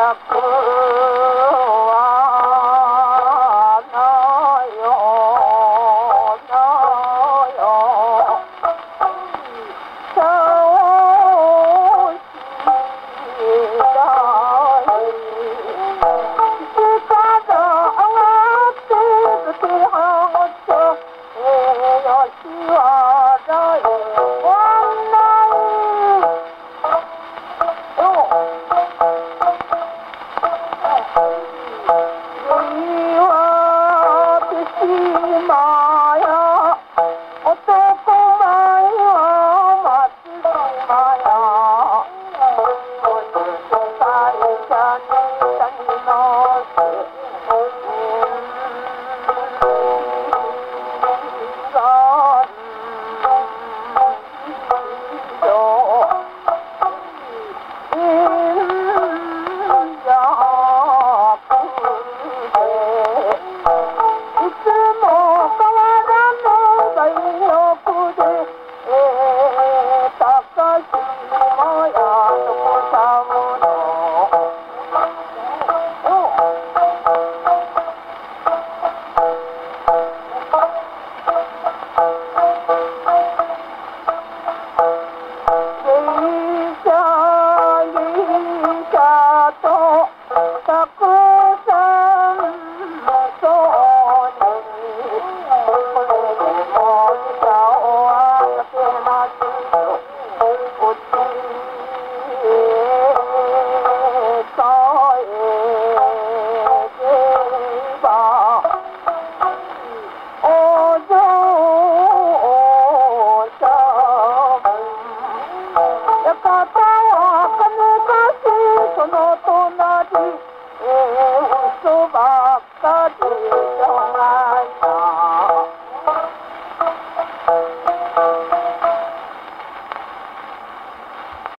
Stop. 等你来 Bye.